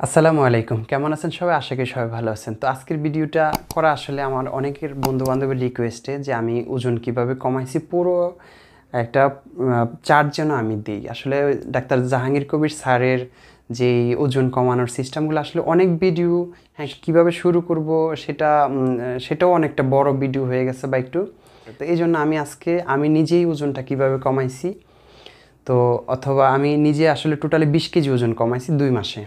আসসালামু আলাইকুম। কেমন আছেন সবাই? আশা করি সবাই ভালো আছেন। তো আজকের ভিডিওটা করা আসলে আমার অনেকের বন্ধু বান্ধবের রিকোয়েস্টে যে আমি ওজন কীভাবে কমাইছি, পুরো একটা চার্ট যেন আমি দিই। আসলে ডাক্তার জাহাঙ্গীর কবির স্যারের যে ওজন কমানোর সিস্টেমগুলো আসলে অনেক ভিডিও হ্যাঁ কীভাবে শুরু করব সেটা সেটাও অনেকটা বড় ভিডিও হয়ে গেছে বা একটু। তো এই জন্য আমি আজকে, আমি নিজেই ওজনটা কীভাবে কমাইছি, তো অথবা আমি নিজে আসলে টোটালি বিশ কেজি ওজন কমাইছি দুই মাসে।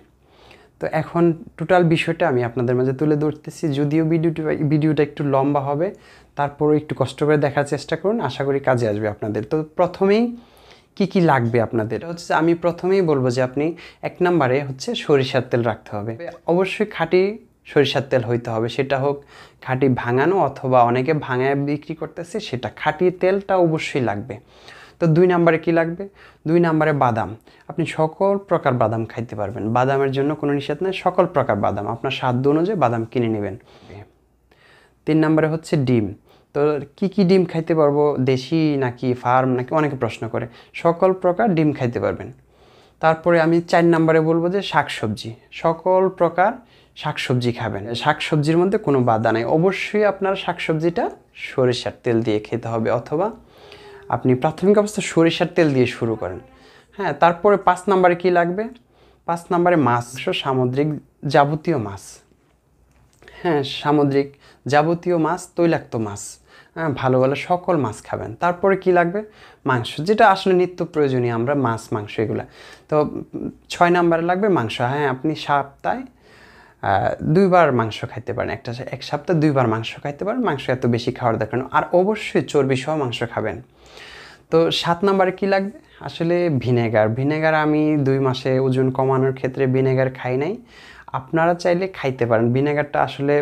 তো এখন টোটাল বিষয়টা আমি আপনাদের মাঝে তুলে ধরতেছি। যদিও ভিডিওটি ভিডিওটা একটু লম্বা হবে, তারপরও একটু কষ্ট করে দেখার চেষ্টা করুন, আশা করি কাজে আসবে আপনাদের। তো প্রথমেই কি কি লাগবে আপনাদের? হচ্ছে আমি প্রথমেই বলব যে আপনি এক নম্বরে হচ্ছে সরিষার তেল রাখতে হবে। অবশ্যই খাঁটি সরিষার তেল হইতে হবে, সেটা হোক খাঁটি ভাঙানো অথবা অনেকে ভাঙায় বিক্রি করতেছে, সেটা খাঁটি তেলটা অবশ্যই লাগবে। তো দুই নাম্বারে কি লাগবে? দুই নাম্বারে বাদাম। আপনি সকল প্রকার বাদাম খাইতে পারবেন। বাদামের জন্য কোনো নিষেধ নেই, সকল প্রকার বাদাম। আপনার স্বাদ অনুযায়ী বাদাম কিনে নেবেন। তিন নম্বরে হচ্ছে ডিম। তো কি কি ডিম খাইতে পারব? দেশি নাকি ফার্ম নাকি অনেকে প্রশ্ন করে। সকল প্রকার ডিম খাইতে পারবেন। তারপরে আমি চার নম্বরে বলব যে শাকসবজি। সকল প্রকার শাকসবজি খাবেন। শাকসবজির মধ্যে কোনো বাধা নাই। অবশ্যই আপনার শাকসবজিটা সরিষার তেল দিয়ে খেতে হবে অথবা আপনি প্রাথমিক অবস্থা সরিষার তেল দিয়ে শুরু করেন। হ্যাঁ তারপরে পাঁচ নম্বরে কি লাগবে? পাঁচ নম্বরে মাছ, সামুদ্রিক যাবতীয় মাছ। হ্যাঁ সামুদ্রিক যাবতীয় মাছ, তৈলাক্ত মাছ। হ্যাঁ ভালো ভালো সকল মাছ খাবেন। তারপরে কি লাগবে? মাংস, যেটা আসলে নিত্য প্রয়োজনীয়, আমরা মাছ, মাংস এগুলো। তো ছয় নম্বরে লাগবে মাংস। হ্যাঁ আপনি সপ্তাহে দুইবার মাংস খাইতে পারেন। একটা এক সপ্তাহে দুইবার মাংস খাইতে পারেন। মাংস এত বেশি খাওয়ার দরকার আর অবশ্যই চর্বি সহ মাংস খাবেন। তো সাত নম্বরে কি লাগবে? আসলে ভিনেগার। ভিনেগার আমি দুই মাসে ওজন কমানোর ক্ষেত্রে ভিনেগার খাই নাই। আপনারা চাইলে খাইতে পারেন। ভিনেগারটা আসলে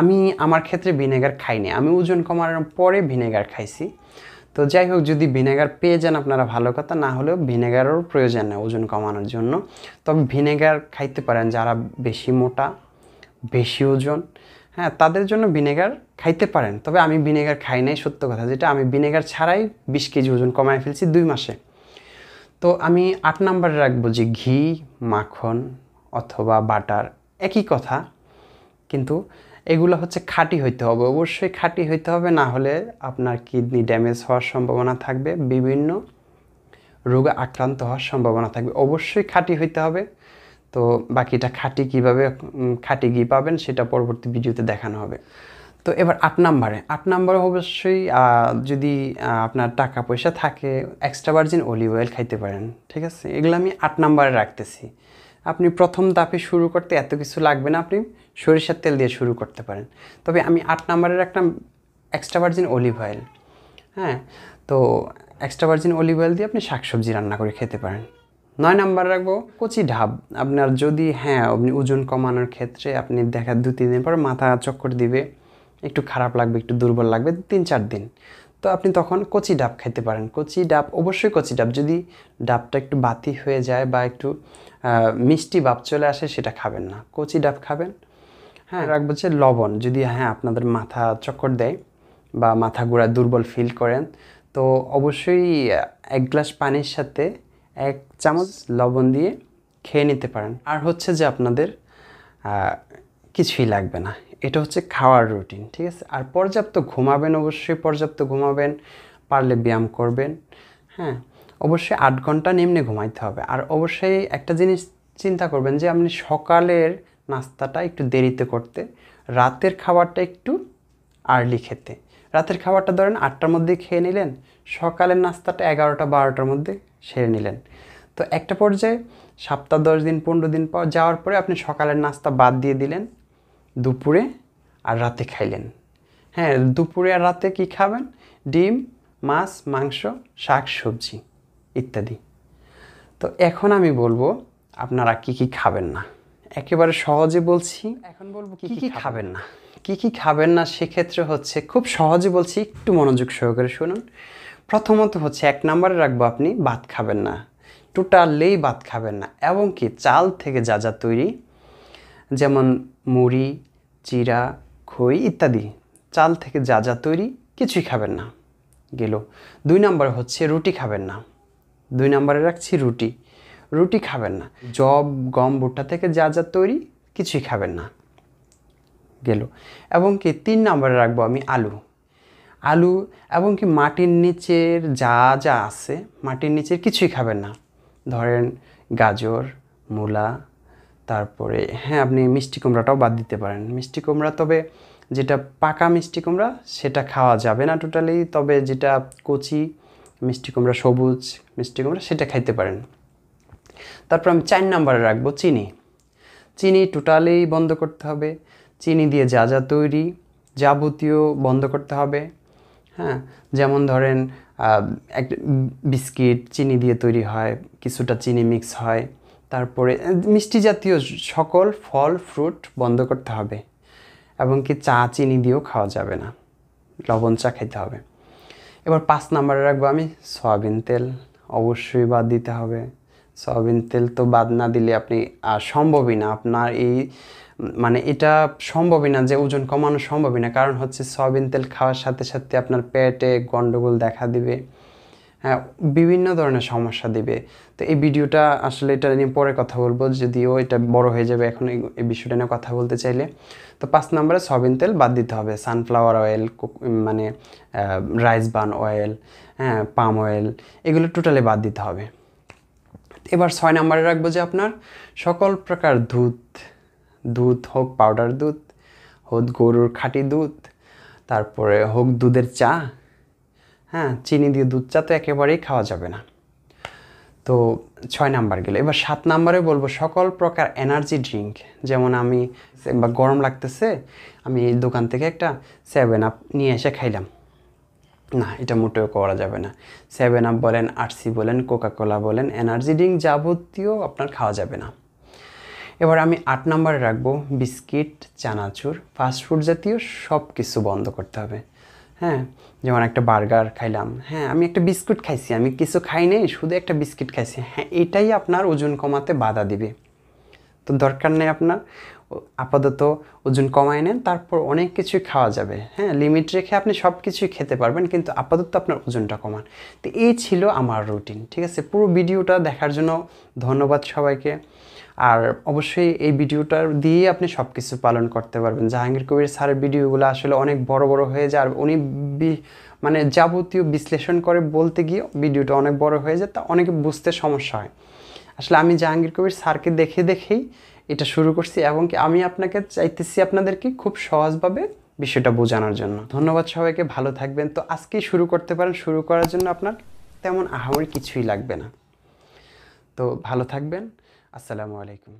আমি আমার ক্ষেত্রে ভিনেগার খাইনি আমি ওজন কমানোর পরে ভিনেগার খাইছি। তো যাই হোক, যদি ভিনেগার পেয়ে যান আপনারা ভালো কথা, না হলেও ভিনেগারেরও প্রয়োজন নেই ওজন কমানোর জন্য। তবে ভিনেগার খাইতে পারেন যারা বেশি মোটা, বেশি ওজন। হ্যাঁ তাদের জন্য ভিনেগার খাইতে পারেন। তবে আমি ভিনেগার খাই নাই, সত্য কথা। যেটা আমি ভিনেগার ছাড়াই বিশ কেজি ওজন কমায় ফেলছি দুই মাসে। তো আমি আট নম্বরে রাখব যে ঘি, মাখন অথবা বাটার, একই কথা। কিন্তু এগুলো হচ্ছে খাঁটি হইতে হবে। অবশ্যই খাঁটি হইতে হবে, না হলে আপনার কিডনি ড্যামেজ হওয়ার সম্ভাবনা থাকবে। বিভিন্ন রোগে আক্রান্ত হওয়ার সম্ভাবনা থাকবে। অবশ্যই খাঁটি হইতে হবে। তো বাকিটা খাঁটি কীভাবে খাঁটি ঘি পাবেন সেটা পরবর্তী ভিডিওতে দেখানো হবে। তো এবার আট নাম্বারে আট নাম্বারে অবশ্যই যদি আপনার টাকা পয়সা থাকে এক্সট্রা ভার্জিন অলিভ অয়েল খাইতে পারেন, ঠিক আছে? এগুলো আমি আট নাম্বারে রাখতেছি। আপনি প্রথম ধাপে শুরু করতে এত কিছু লাগবে না, আপনি সরিষার তেল দিয়ে শুরু করতে পারেন। তবে আমি আট নাম্বারে রাখলাম এক্সট্রা ভার্জিন অলিভ অয়েল হ্যাঁ? তো এক্সট্রা ভার্জিন অলিভ অয়েল দিয়ে আপনি শাকসবজি রান্না করে খেতে পারেন। নয় নাম্বার রাখব, কচি ঢাব। আপনার যদি হ্যাঁ আপনি ওজন কমানোর ক্ষেত্রে আপনি দেখা দু তিন দিন পর মাথা চক্কর দিবে, একটু খারাপ লাগবে, একটু দুর্বল লাগবে তিন চার দিন। তো আপনি তখন কচি ডাব খেতে পারেন। কচি ডাব, অবশ্যই কচি ডাব। যদি ডাবটা একটু বাতি হয়ে যায় বা একটু মিষ্টি ভাব চলে আসে, সেটা খাবেন না। কচি ডাব খাবেন। হ্যাঁ রাখব যে লবণ। যদি হ্যাঁ আপনাদের মাথা চক্কর দেয় বা মাথা ঘোরা দুর্বল ফিল করেন, তো অবশ্যই এক গ্লাস পানির সাথে এক চামচ লবণ দিয়ে খেয়ে নিতে পারেন। আর হচ্ছে যে আপনাদের কিছুই লাগবে না। এটা হচ্ছে খাওয়ার রুটিন, ঠিক আছে? আর পর্যাপ্ত ঘুমাবেন, অবশ্যই পর্যাপ্ত ঘুমাবেন, পারলে ব্যায়াম করবেন হ্যাঁ? অবশ্যই আট ঘণ্টা নিম্নে ঘুমাইতে হবে। আর অবশ্যই একটা জিনিস চিন্তা করবেন যে, আপনি সকালের নাস্তাটা একটু দেরিতে করতে, রাতের খাবারটা একটু আর্লি খেতে। রাতের খাবারটা ধরেন আটটার মধ্যে খেয়ে নিলেন, সকালের নাস্তাটা এগারোটা, বারোটার মধ্যে সেরে নিলেন। তো একটা পর্যায়ে সপ্তাহ দশ দিন পনেরো দিন পর যাওয়ার পরে আপনি সকালের নাস্তা বাদ দিয়ে দিলেন দুপুরে আর রাতে খাইলেন। হ্যাঁ দুপুরে আর রাতে কি খাবেন? ডিম মাছ মাংস শাক সবজি ইত্যাদি। তো এখন আমি বলব আপনারা কি কি খাবেন না? একেবারে সহজে বলছি এখন বলব কি কি খাবেন না? কি কি খাবেন না সেক্ষেত্রে হচ্ছে খুব সহজে বলছি একটু মনোযোগ সহকারে শুনুন। প্রথমত হচ্ছে এক নম্বরে রাখব আপনি, ভাত খাবেন না। টোটালেই ভাত খাবেন না। এবং কি, চাল থেকে যা যা তৈরি, যেমন মুড়ি, চিরা, খই ইত্যাদি, চাল থেকে যা যা তৈরি, কিছুই খাবেন না। গেল। দুই নম্বরে হচ্ছে রুটি খাবেন না। দুই নম্বরে রাখছি রুটি। রুটি খাবেন না। জব, গম, ভুট্টা থেকে যা যা তৈরি, কিছুই খাবেন না। গেল। এবং কি, তিন নম্বরে রাখব আমি আলু। আলু এবং কি মাটির নিচের যা যা আছে, মাটির নিচের কিছুই খাবেন না। ধরেন গাজর, মূলা, তারপরে হ্যাঁ আপনি মিষ্টি কুমড়াটাও বাদ দিতে পারেন। মিষ্টি কুমড়া তবে যেটা পাকা মিষ্টি কুমড়া, সেটা খাওয়া যাবে না টোটালি তবে যেটা কচি মিষ্টি কুমড়া, সবুজ মিষ্টি কুমড়া, সেটা খাইতে পারেন। তারপর আমি চার নাম্বারে রাখব চিনি। চিনি টোটালি বন্ধ করতে হবে। চিনি দিয়ে যা যা তৈরি যাবতীয় বন্ধ করতে হবে। হ্যাঁ? যেমন ধরেন এক বিস্কিট, চিনি দিয়ে তৈরি হয়, কিছুটা চিনি মিক্স হয়, তারপরে মিষ্টি জাতীয় সকল ফল ফ্রুট বন্ধ করতে হবে এবং কি চা, চিনি দিয়েও খাওয়া যাবে না। লবণ চা খেতে হবে। এবার পাঁচ নাম্বারে রাখব আমি, সয়াবিন তেল অবশ্যই বাদ দিতে হবে। সয়াবিন তেল তো বাদ না দিলে আপনি সম্ভবই না। আপনার এই মানে এটা সম্ভবই না যে ওজন কমানো সম্ভবই না। কারণ হচ্ছে সয়াবিন তেল খাওয়ার সাথে সাথে আপনার পেটে গন্ডগোল দেখা দিবে হ্যাঁ বিভিন্ন ধরনের সমস্যা দিবে। তো এই ভিডিওটা আসলে এটা নিয়ে পরে কথা বলব, যদিও এটা বড় হয়ে যাবে এখন এই এই বিষয়টা নিয়ে কথা বলতে চাইলে। তো পাঁচ নম্বরে সয়াবিন তেল বাদ দিতে হবে সানফ্লাওয়ার অয়েল মানে রাইস বান অয়েল হ্যাঁ পাম অয়েল এগুলো টোটালি বাদ দিতে হবে। এবার ছয় নম্বরে রাখব যে আপনার সকল প্রকার দুধ দুধ হোক পাউডার দুধ, হোক গরুর খাঁটি দুধ, তারপরে হোক দুধের চা হ্যাঁ চিনি দিয়ে দুধ চা তো একেবারেই খাওয়া যাবে না। তো ছয় নাম্বার গেলে। এবার সাত নাম্বারে বলব সকল প্রকার এনার্জি ড্রিঙ্ক যেমন আমি বা গরম লাগতেছে, আমি দোকান থেকে একটা সেভেন আপ নিয়ে এসে খাইলাম। না, এটা মোটেও করা যাবে না। সেভেন আপ বলেন, আরসি বলেন কোকাকোলা বলেন এনার্জি ড্রিঙ্ক যাবতীয় আপনার খাওয়া যাবে না। এবার আমি আট নম্বরে রাখব বিস্কিট, চানাচুর ফাস্টফুড জাতীয় সব কিছু বন্ধ করতে হবে। হ্যাঁ যেমন একটা বার্গার খাইলাম। হ্যাঁ আমি একটা বিস্কুট খাইছি, আমি কিছু খাই নাই, শুধু একটা বিস্কিট খাইছি। হ্যাঁ এটাই আপনার ওজন কমাতে বাধা দিবে। তো দরকার নেই আপনার আপাতত ওজন কমায় নেন, তারপর অনেক কিছুই খাওয়া যাবে। হ্যাঁ লিমিট রেখে আপনি সব কিছুই খেতে পারবেন, কিন্তু আপাতত আপনার ওজনটা কমান। তো এই ছিল আমার রুটিন ঠিক আছে? পুরো ভিডিওটা দেখার জন্য ধন্যবাদ সবাইকে। আর অবশ্যই এই ভিডিওটার দিয়ে আপনি সব কিছু পালন করতে পারবেন। জাহাঙ্গীর কবির স্যারের ভিডিওগুলো আসলে অনেক বড় বড় হয়ে যায়। আর উনি মানে যাবতীয় বিশ্লেষণ করে বলতে গিয়ে ভিডিওটা অনেক বড় হয়ে যায়, তা অনেকে বুঝতে সমস্যা হয়। আসলে আমি জাহাঙ্গীর কবির স্যারকে দেখে, দেখেই এটা শুরু করছি এবং আমি আপনাকে চাইতেছি আপনাদেরকে খুব সহজভাবে বিষয়টা বোঝানোর জন্য। ধন্যবাদ সবাইকে, ভালো থাকবেন। তো আজকেই শুরু করতে পারেন, শুরু করার জন্য আপনার তেমন আহামরি কিছুই লাগবে না। তো ভালো থাকবেন। আসসালামু আলাইকুম।